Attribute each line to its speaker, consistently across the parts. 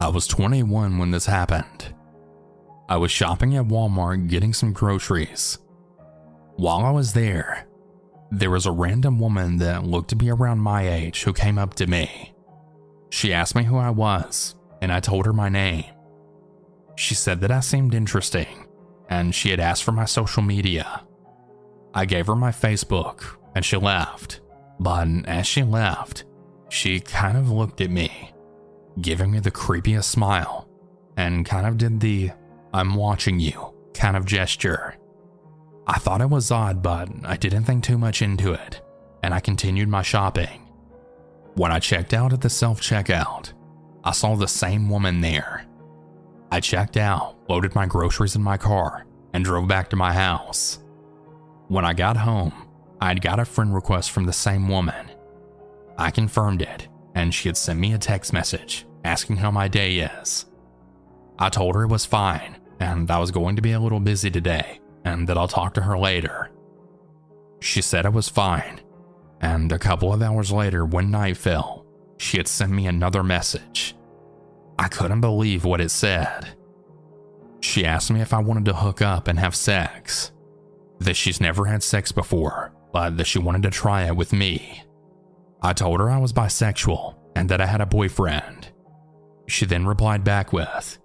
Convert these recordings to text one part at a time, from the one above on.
Speaker 1: I was 21 when this happened. I was shopping at Walmart getting some groceries. While I was there, there was a random woman that looked to be around my age who came up to me. She asked me who I was, and I told her my name. She said that I seemed interesting, and she had asked for my social media. I gave her my Facebook, and she left. But as she left, she kind of looked at me, giving me the creepiest smile, and kind of did the I'm watching you kind of gesture. I thought it was odd, but I didn't think too much into it, and I continued my shopping. When I checked out at the self checkout, I saw the same woman there. I checked out, loaded my groceries in my car, and drove back to my house. When I got home, I had got a friend request from the same woman. I confirmed it, and she had sent me a text message asking how my day is. I told her it was fine, and I was going to be a little busy today, and that I'll talk to her later. She said it was fine, and a couple of hours later, when night fell, she had sent me another message. I couldn't believe what it said. She asked me if I wanted to hook up and have sex, that she's never had sex before, but that she wanted to try it with me. I told her I was bisexual and that I had a boyfriend. She then replied back with,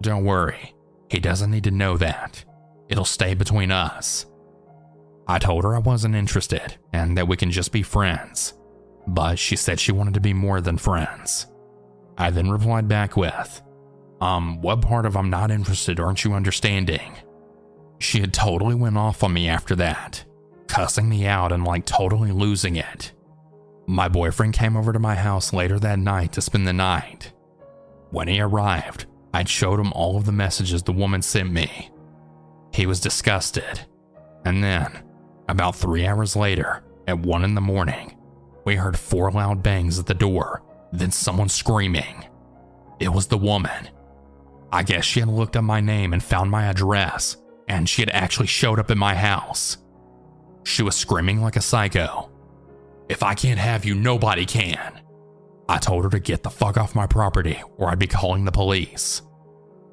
Speaker 1: Don't worry, he doesn't need to know that. It'll stay between us. I told her I wasn't interested and that we can just be friends, but she said she wanted to be more than friends. I then replied back with, Um, what part of I'm not interested aren't you understanding? She had totally went off on me after that, cussing me out and like totally losing it. My boyfriend came over to my house later that night to spend the night. When he arrived, I'd showed him all of the messages the woman sent me. He was disgusted. And then, about three hours later, at one in the morning, we heard four loud bangs at the door, then someone screaming. It was the woman. I guess she had looked up my name and found my address, and she had actually showed up at my house. She was screaming like a psycho. If I can't have you, nobody can. I told her to get the fuck off my property or I'd be calling the police.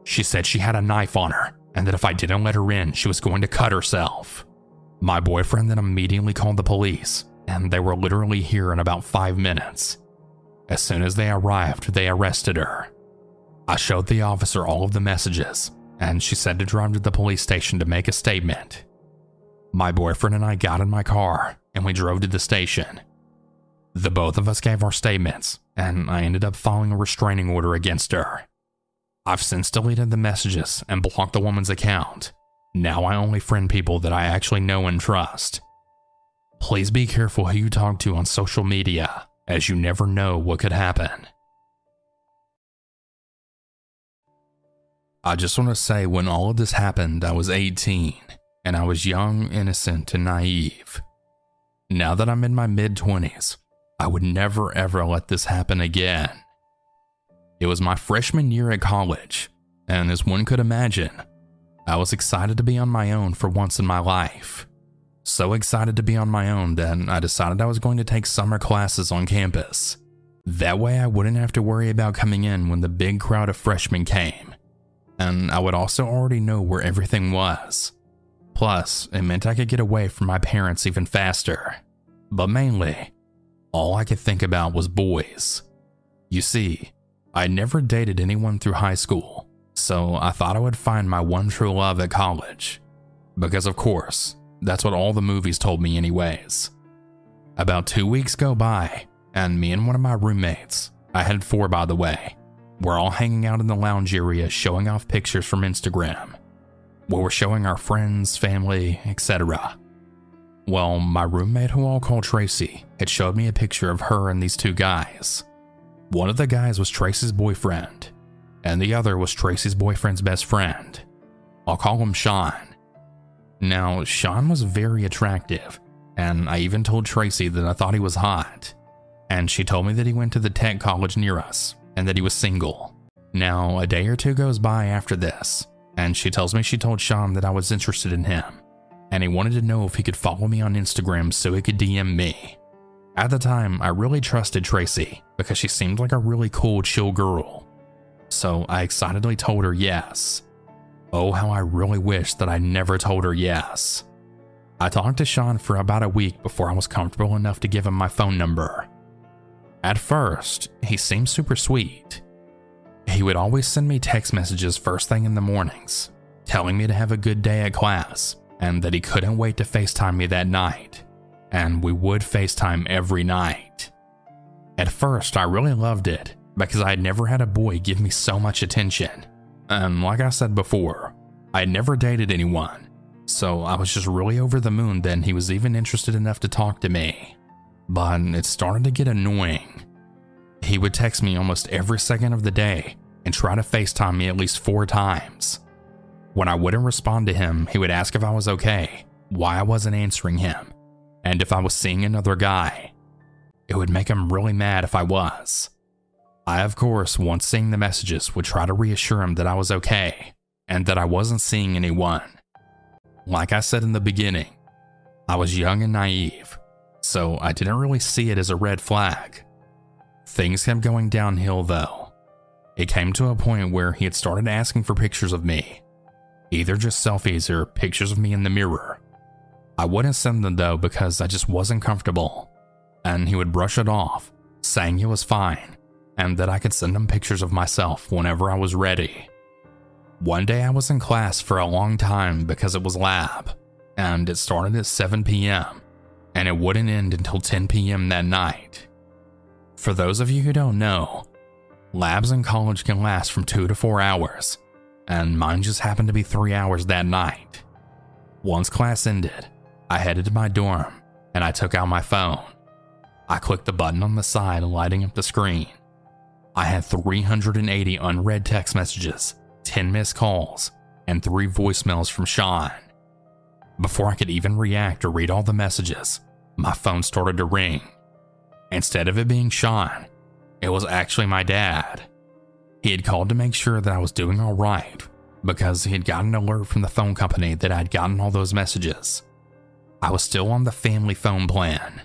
Speaker 1: She said she had a knife on her and that if I didn't let her in, she was going to cut herself. My boyfriend then immediately called the police, and they were literally here in about five minutes. As soon as they arrived, they arrested her. I showed the officer all of the messages, and she said to drive to the police station to make a statement. My boyfriend and I got in my car and we drove to the station. The both of us gave our statements, and I ended up filing a restraining order against her. I've since deleted the messages and blocked the woman's account. Now I only friend people that I actually know and trust. Please be careful who you talk to on social media, as you never know what could happen. I just want to say when all of this happened, I was 18, and I was young, innocent, and naive. Now that I'm in my mid 20s, I would never ever let this happen again. It was my freshman year at college, and as one could imagine, I was excited to be on my own for once in my life. So excited to be on my own that I decided I was going to take summer classes on campus. That way, I wouldn't have to worry about coming in when the big crowd of freshmen came. And I would also already know where everything was. Plus, it meant I could get away from my parents even faster. But mainly, all I could think about was boys. You see, I never dated anyone through high school, so I thought I would find my one true love at college. Because, of course, that's what all the movies told me, anyways. About two weeks go by, and me and one of my roommates, I had four by the way, we're all hanging out in the lounge area showing off pictures from Instagram. Where we're showing our friends, family, etc. Well, my roommate, who I'll call Tracy, had showed me a picture of her and these two guys. One of the guys was Tracy's boyfriend, and the other was Tracy's boyfriend's best friend. I'll call him Sean. Now, Sean was very attractive, and I even told Tracy that I thought he was hot. And she told me that he went to the tech college near us and that he was single. Now, a day or two goes by after this, and she tells me she told Sean that I was interested in him, and he wanted to know if he could follow me on Instagram so he could DM me. At the time, I really trusted Tracy because she seemed like a really cool, chill girl. so I excitedly told her yes. Oh, how I really wish that I never told her yes. I talked to Sean for about a week before I was comfortable enough to give him my phone number. At first, he seemed super sweet. He would always send me text messages first thing in the mornings, telling me to have a good day at class and that he couldn't wait to FaceTime me that night. And we would FaceTime every night. At first, I really loved it because I had never had a boy give me so much attention. And like I said before, I had never dated anyone, so I was just really over the moon that he was even interested enough to talk to me. But it started to get annoying. He would text me almost every second of the day and try to FaceTime me at least four times. When I wouldn't respond to him, he would ask if I was okay, why I wasn't answering him, and if I was seeing another guy. It would make him really mad if I was. I, of course, once seeing the messages, would try to reassure him that I was okay and that I wasn't seeing anyone. Like I said in the beginning, I was young and naive, so I didn't really see it as a red flag. Things kept going downhill though. It came to a point where he had started asking for pictures of me, either just selfies or pictures of me in the mirror. I wouldn't send them though because I just wasn't comfortable, and he would brush it off, saying it was fine and that I could send him pictures of myself whenever I was ready. One day I was in class for a long time because it was lab, and it started at 7 p.m., and it wouldn't end until 10 p.m. that night. For those of you who don't know, labs in college can last from 2 to 4 hours, and mine just happened to be 3 hours that night. Once class ended, I headed to my dorm and I took out my phone. I clicked the button on the side, lighting up the screen. I had 380 unread text messages, 10 missed calls, and 3 voicemails from Sean. Before I could even react or read all the messages, my phone started to ring. Instead of it being Sean, it was actually my dad. He had called to make sure that I was doing all right because he had gotten an alert from the phone company that I had gotten all those messages. I was still on the family phone plan.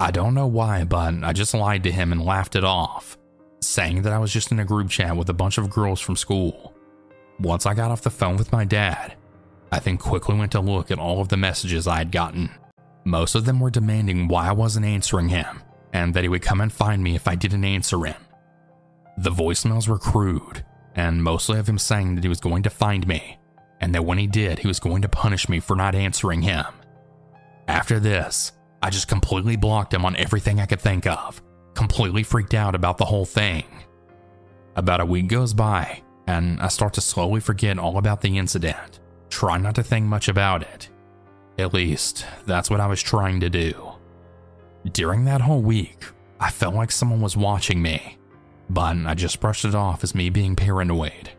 Speaker 1: I don't know why, but I just lied to him and laughed it off, saying that I was just in a group chat with a bunch of girls from school. Once I got off the phone with my dad, I then quickly went to look at all of the messages I had gotten. Most of them were demanding why I wasn't answering him, and that he would come and find me if I didn't answer him. The voicemails were crude, and mostly of him saying that he was going to find me, and that when he did, he was going to punish me for not answering him. After this, I just completely blocked him on everything I could think of, completely freaked out about the whole thing. About a week goes by, and I start to slowly forget all about the incident, try not to think much about it. At least, that's what I was trying to do. During that whole week, I felt like someone was watching me, but I just brushed it off as me being paranoid.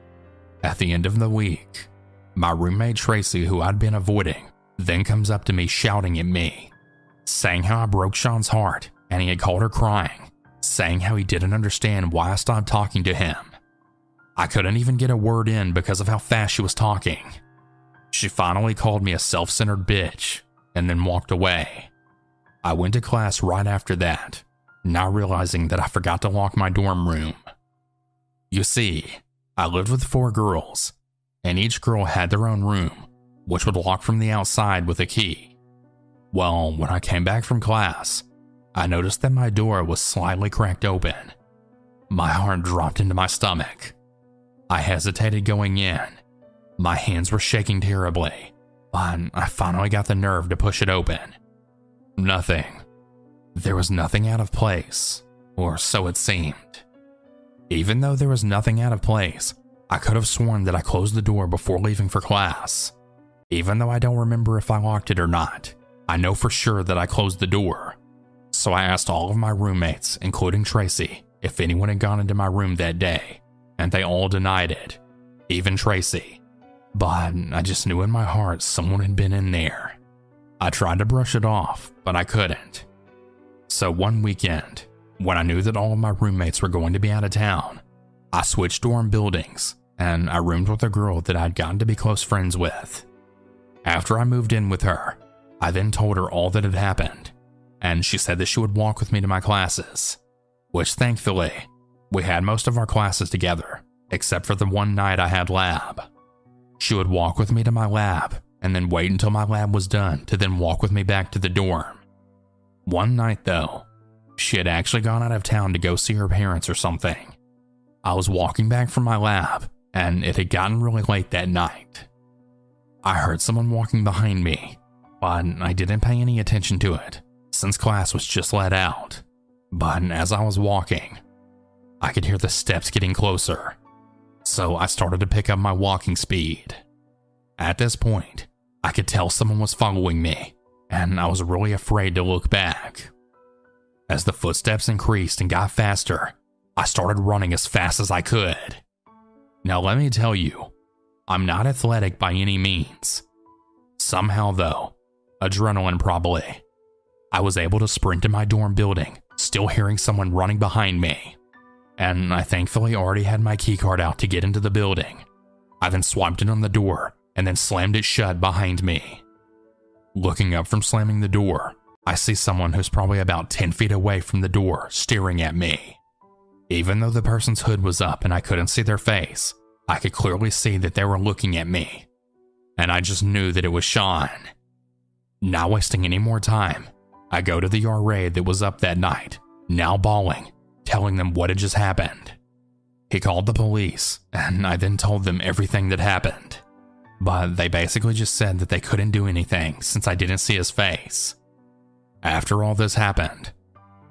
Speaker 1: At the end of the week, my roommate Tracy, who I'd been avoiding, then comes up to me shouting at me, saying how I broke Sean's heart and he had called her crying, saying how he didn't understand why I stopped talking to him. I couldn't even get a word in because of how fast she was talking. She finally called me a self centered bitch and then walked away. I went to class right after that, not realizing that I forgot to lock my dorm room. You see, I lived with four girls, and each girl had their own room, which would lock from the outside with a key. Well, when I came back from class, I noticed that my door was slightly cracked open. My heart dropped into my stomach. I hesitated going in. My hands were shaking terribly, but I finally got the nerve to push it open. Nothing. There was nothing out of place, or so it seemed. Even though there was nothing out of place, I could have sworn that I closed the door before leaving for class. Even though I don't remember if I locked it or not, I know for sure that I closed the door. So I asked all of my roommates, including Tracy, if anyone had gone into my room that day and they all denied it, even Tracy. But I just knew in my heart someone had been in there. I tried to brush it off, but I couldn't. So one weekend, when I knew that all of my roommates were going to be out of town, I switched dorm buildings and I roomed with a girl that I'd gotten to be close friends with. After I moved in with her, I then told her all that had happened, and she said that she would walk with me to my classes, which thankfully we had most of our classes together, except for the one night I had lab. She would walk with me to my lab and then wait until my lab was done to then walk with me back to the dorm. One night, though, she had actually gone out of town to go see her parents or something. I was walking back from my lab, and it had gotten really late that night. I heard someone walking behind me, but I didn't pay any attention to it since class was just let out. But as I was walking, I could hear the steps getting closer, so I started to pick up my walking speed. At this point, I could tell someone was following me, and I was really afraid to look back. As the footsteps increased and got faster, I started running as fast as I could. Now, let me tell you, I'm not athletic by any means. Somehow, though, adrenaline probably, I was able to sprint to my dorm building, still hearing someone running behind me. And I thankfully already had my keycard out to get into the building. I then swiped it on the door and then slammed it shut behind me. Looking up from slamming the door, I see someone who's probably about 10 feet away from the door staring at me. Even though the person's hood was up and I couldn't see their face, I could clearly see that they were looking at me. And I just knew that it was Sean. Not wasting any more time, I go to the RA that was up that night, now bawling, telling them what had just happened. He called the police, and I then told them everything that happened. But they basically just said that they couldn't do anything since I didn't see his face. After all this happened,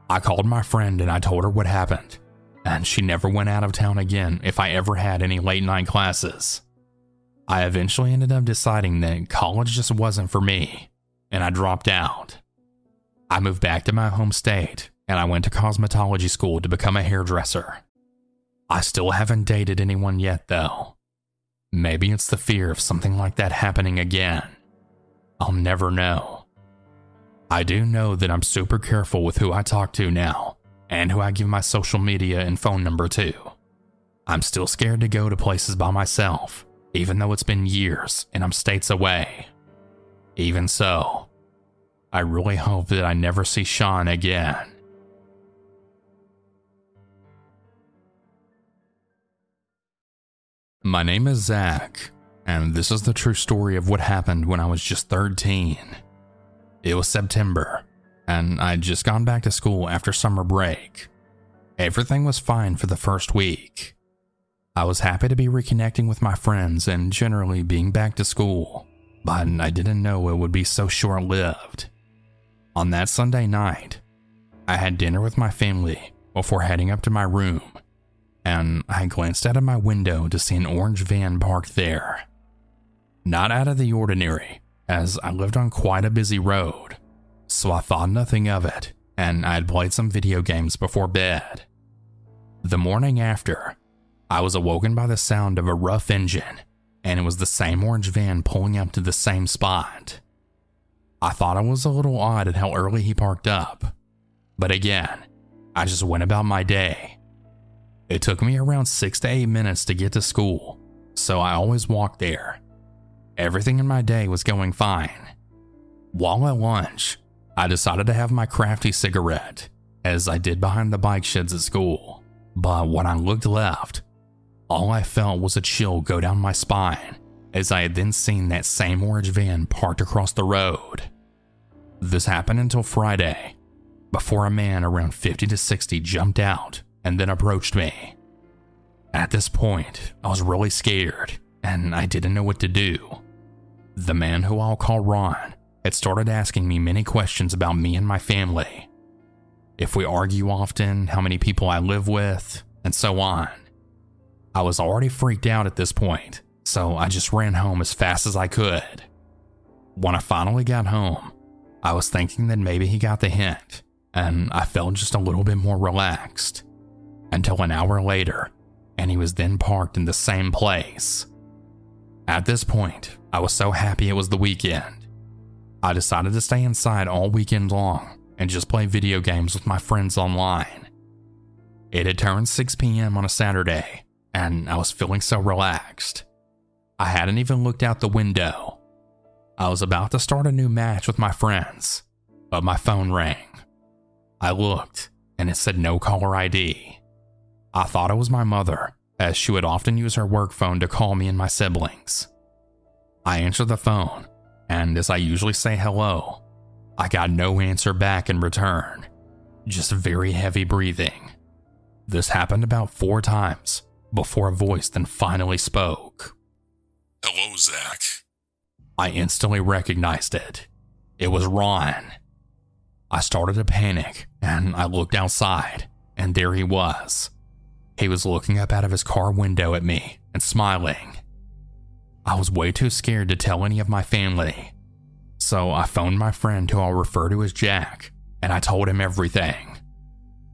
Speaker 1: I called my friend and I told her what happened, and she never went out of town again if I ever had any late night classes. I eventually ended up deciding that college just wasn't for me, and I dropped out. I moved back to my home state and I went to cosmetology school to become a hairdresser. I still haven't dated anyone yet, though. Maybe it's the fear of something like that happening again. I'll never know. I do know that I'm super careful with who I talk to now and who I give my social media and phone number to. I'm still scared to go to places by myself, even though it's been years and I'm states away. Even so, I really hope that I never see Sean again. My name is Zach, and this is the true story of what happened when I was just 13. It was September, and I'd just gone back to school after summer break. Everything was fine for the first week. I was happy to be reconnecting with my friends and generally being back to school, but I didn't know it would be so short lived. On that Sunday night, I had dinner with my family before heading up to my room, and I glanced out of my window to see an orange van parked there. Not out of the ordinary, as I lived on quite a busy road, so I thought nothing of it, and I had played some video games before bed. The morning after, I was awoken by the sound of a rough engine, and it was the same orange van pulling up to the same spot. I thought it was a little odd at how early he parked up, but again, I just went about my day. It took me around six to eight minutes to get to school, so I always walked there Everything in my day was going fine. While at lunch, I decided to have my crafty cigarette, as I did behind the bike sheds at school. But when I looked left, all I felt was a chill go down my spine as I had then seen that same orange van parked across the road. This happened until Friday, before a man around 50 to 60 jumped out and then approached me. At this point, I was really scared and I didn't know what to do. The man who I'll call Ron had started asking me many questions about me and my family. If we argue often, how many people I live with, and so on. I was already freaked out at this point, so I just ran home as fast as I could. When I finally got home, I was thinking that maybe he got the hint, and I felt just a little bit more relaxed. Until an hour later, and he was then parked in the same place. At this point, I was so happy it was the weekend. I decided to stay inside all weekend long and just play video games with my friends online. It had turned 6 p.m. on a Saturday, and I was feeling so relaxed. I hadn't even looked out the window. I was about to start a new match with my friends, but my phone rang. I looked, and it said no caller ID. I thought it was my mother, as she would often use her work phone to call me and my siblings. I answered the phone, and as I usually say hello, I got no answer back in return, just very heavy breathing. This happened about four times before a voice then finally spoke.
Speaker 2: Hello, Zach.
Speaker 1: I instantly recognized it. It was Ron. I started to panic and I looked outside, and there he was. He was looking up out of his car window at me and smiling. I was way too scared to tell any of my family, so I phoned my friend who I'll refer to as Jack, and I told him everything.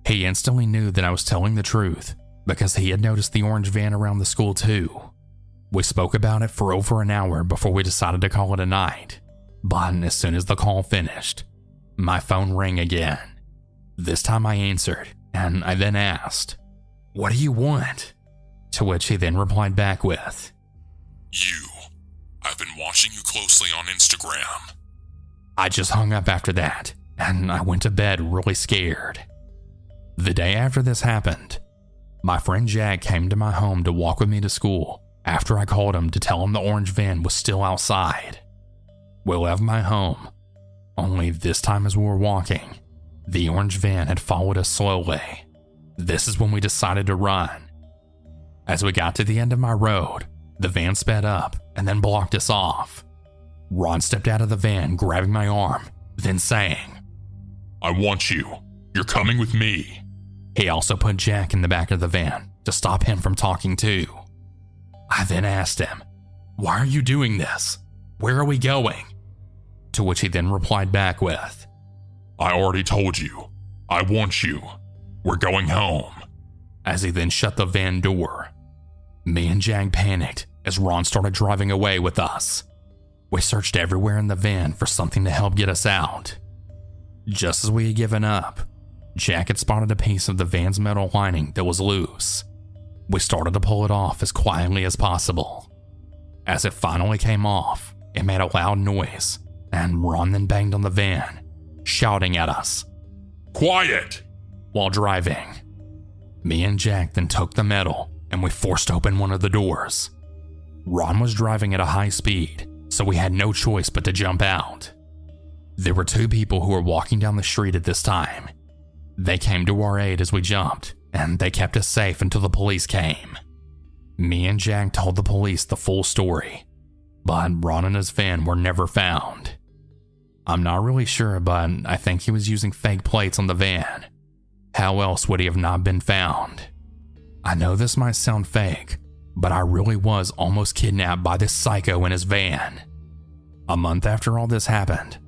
Speaker 1: He instantly knew that I was telling the truth because he had noticed the orange van around the school too. We spoke about it for over an hour before we decided to call it a night. But as soon as the call finished, my phone rang again. This time I answered, and I then asked, What do you want? To which he then replied back with,
Speaker 2: You. I've been watching you closely on Instagram.
Speaker 1: I just hung up after that, and I went to bed really scared. The day after this happened, my friend Jack came to my home to walk with me to school after I called him to tell him the orange van was still outside. We left my home, only this time as we were walking, the orange van had followed us slowly. This is when we decided to run. As we got to the end of my road, the van sped up and then blocked us off. Ron stepped out of the van, grabbing my arm, then saying,
Speaker 2: I want you. You're coming with me.
Speaker 1: He also put Jack in the back of the van to stop him from talking too. I then asked him, Why are you doing this? Where are we going? To which he then replied back with,
Speaker 2: I already told you. I want you. We're going home.
Speaker 1: As he then shut the van door. Me and Jack panicked as Ron started driving away with us. We searched everywhere in the van for something to help get us out. Just as we had given up, Jack had spotted a piece of the van's metal lining that was loose. We started to pull it off as quietly as possible. As it finally came off, it made a loud noise, and Ron then banged on the van, shouting at us,
Speaker 2: Quiet!
Speaker 1: While driving. Me and Jack then took the metal and we forced open one of the doors. Ron was driving at a high speed, so we had no choice but to jump out. There were two people who were walking down the street at this time. They came to our aid as we jumped, and they kept us safe until the police came. Me and Jack told the police the full story, but Ron and his van were never found. I'm not really sure, but I think he was using fake plates on the van. How else would he have not been found? I know this might sound fake, but I really was almost kidnapped by this psycho in his van. A month after all this happened,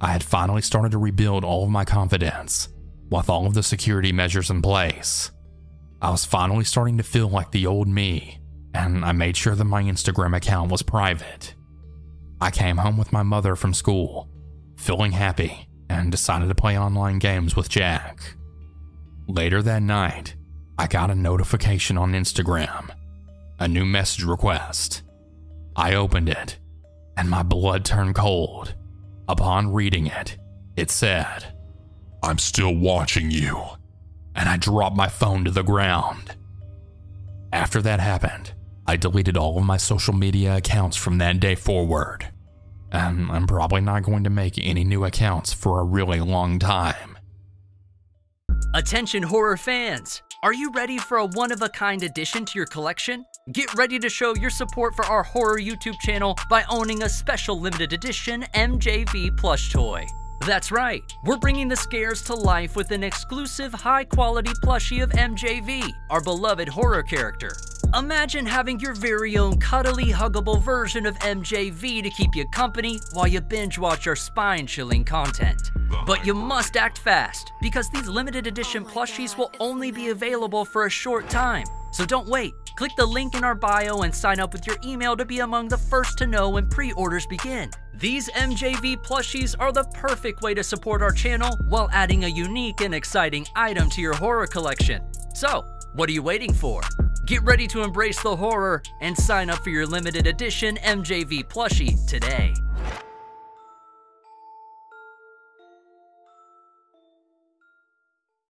Speaker 1: I had finally started to rebuild all of my confidence with all of the security measures in place. I was finally starting to feel like the old me, and I made sure that my Instagram account was private. I came home with my mother from school, feeling happy, and decided to play online games with Jack. Later that night, I got a notification on Instagram, a new message request. I opened it, and my blood turned cold. Upon reading it, it said,
Speaker 2: I'm still watching you.
Speaker 1: and I dropped my phone to the ground. After that happened, I deleted all of my social media accounts from that day forward. And I'm probably not going to make any new accounts for a really long time.
Speaker 3: Attention horror fans! Are you ready for a one of a kind addition to your collection? Get ready to show your support for our horror YouTube channel by owning a special limited edition MJV plush toy. That's right, we're bringing the scares to life with an exclusive high quality plushie of MJV, our beloved horror character. Imagine having your very own cuddly, huggable version of MJV to keep you company while you binge watch our spine chilling content. But you must act fast, because these limited edition plushies will only be available for a short time. So don't wait. Click the link in our bio and sign up with your email to be among the first to know when pre orders begin. These MJV plushies are the perfect way to support our channel while adding a unique and exciting item to your horror collection. So, what are you waiting for? Get ready to embrace the horror and sign up for your limited edition MJV plushie today.